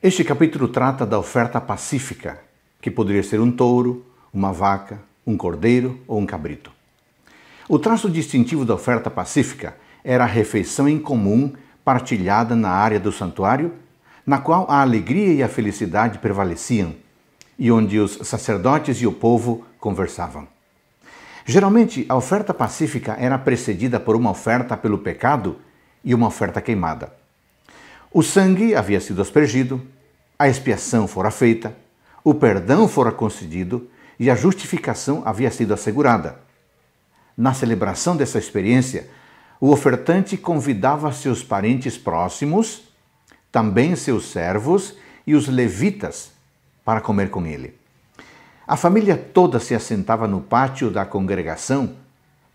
Este capítulo trata da oferta pacífica, que poderia ser um touro, uma vaca, um cordeiro ou um cabrito. O traço distintivo da oferta pacífica era a refeição em comum partilhada na área do santuário, na qual a alegria e a felicidade prevaleciam e onde os sacerdotes e o povo conversavam. Geralmente, a oferta pacífica era precedida por uma oferta pelo pecado e uma oferta queimada. O sangue havia sido aspergido, a expiação fora feita, o perdão fora concedido e a justificação havia sido assegurada. Na celebração dessa experiência, o ofertante convidava seus parentes próximos, também seus servos e os levitas para comer com ele. A família toda se assentava no pátio da congregação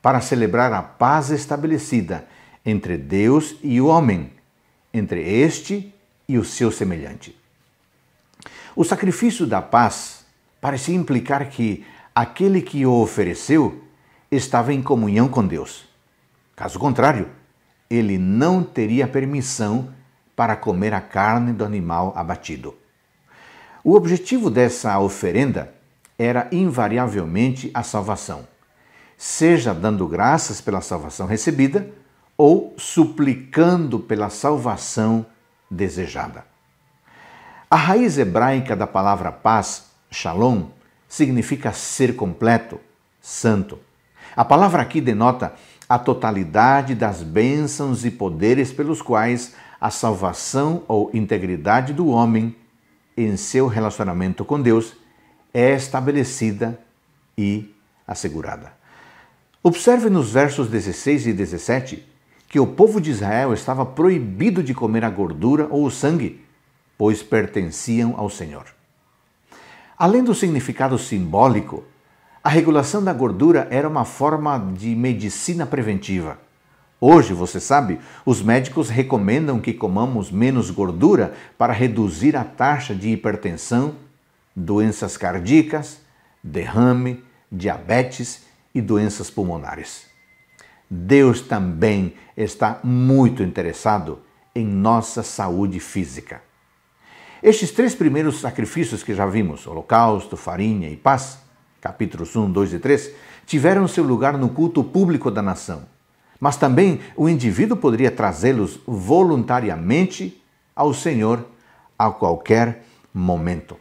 para celebrar a paz estabelecida entre Deus e o homem entre este e o seu semelhante. O sacrifício da paz parecia implicar que aquele que o ofereceu estava em comunhão com Deus. Caso contrário, ele não teria permissão para comer a carne do animal abatido. O objetivo dessa oferenda era invariavelmente a salvação, seja dando graças pela salvação recebida, ou suplicando pela salvação desejada. A raiz hebraica da palavra paz, shalom, significa ser completo, santo. A palavra aqui denota a totalidade das bênçãos e poderes pelos quais a salvação ou integridade do homem em seu relacionamento com Deus é estabelecida e assegurada. Observe nos versos 16 e 17 que o povo de Israel estava proibido de comer a gordura ou o sangue, pois pertenciam ao Senhor. Além do significado simbólico, a regulação da gordura era uma forma de medicina preventiva. Hoje, você sabe, os médicos recomendam que comamos menos gordura para reduzir a taxa de hipertensão, doenças cardíacas, derrame, diabetes e doenças pulmonares. Deus também está muito interessado em nossa saúde física. Estes três primeiros sacrifícios que já vimos, holocausto, farinha e paz, capítulos 1, 2 e 3, tiveram seu lugar no culto público da nação. Mas também o indivíduo poderia trazê-los voluntariamente ao Senhor a qualquer momento.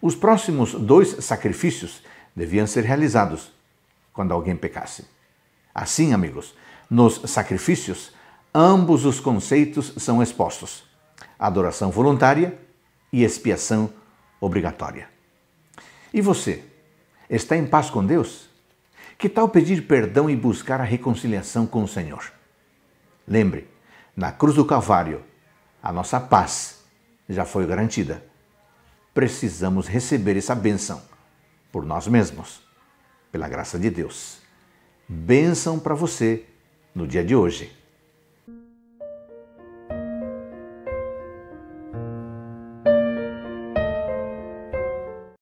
Os próximos dois sacrifícios deviam ser realizados quando alguém pecasse. Assim, amigos, nos sacrifícios, ambos os conceitos são expostos: adoração voluntária e expiação obrigatória. E você, está em paz com Deus? Que tal pedir perdão e buscar a reconciliação com o Senhor? Lembre, na cruz do Calvário, a nossa paz já foi garantida. Precisamos receber essa bênção por nós mesmos, pela graça de Deus bênção para você no dia de hoje.